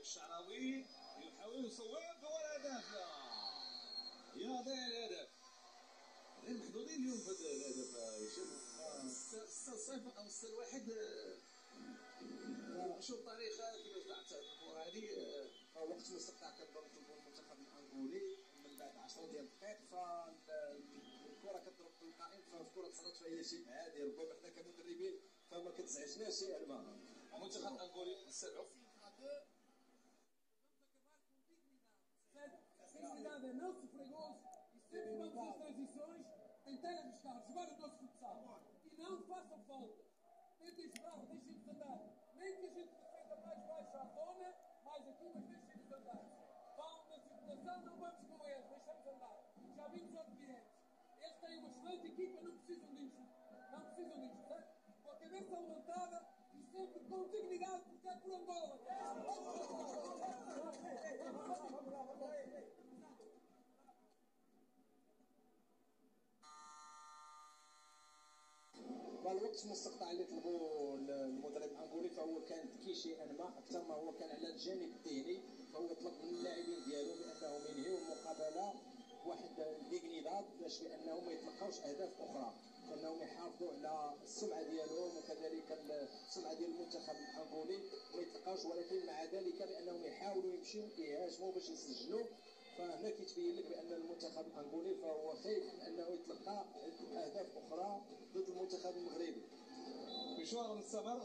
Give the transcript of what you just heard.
الشعراوي يحاول يصوب والهدف يا ضيع الهدف. غير محظوظين اليوم في هذا الهدف هشام السر صفر أو السر واحد شوف الطريقة كيفاش لعبت الكره هذه وقت مستقطع كنضرب المنتخب الأنغولي من بعد 10 ديال الدقائق فالكره كتضرب في القائم فالكره تصرفت فيها شيء عادي ربما حنا كمدربين فما كتزعجناش شي علما المنتخب الأنغولي نستدعو. Não sofrer gols e sempre vamos às transições tentar arriscar, jogar o nosso futsal. E não façam falta. Tentem jogar, deixem-nos andar. Nem que a gente defenda mais baixo à zona, mais aqui, mas deixem-nos andar. Vão na circulação, não vamos com eles, deixamos andar. Já vimos outros clientes. Eles têm uma excelente equipa, não precisam disto. Não precisam disto, certo? Com a cabeça levantada e sempre com dignidade, porque é por Angola. الوقت المستقطع اللي طلبوا المدرب الانغولي فهو كان ذكي شيئا ما أكثر ما هو كان على الجانب الذهني فهو طلب من اللاعبين ديالو بأنهم ينهيوا المقابلة بواحد ديغنيداد باش بأنهم ما يتلقاوش أهداف أخرى انهم يحافظوا على السمعة ديالهم وكذلك السمعة ديال المنتخب الأنغولي ما يتلقاوش ولكن مع ذلك بأنهم يحاولوا يمشيو يهاجموا باش يسجلوا. فهنا كيتبين لك بأن المنتخب الأنغولي فهو خايف أنه يتلقى أهداف أخرى ضد المنتخب المغربي. Шварцман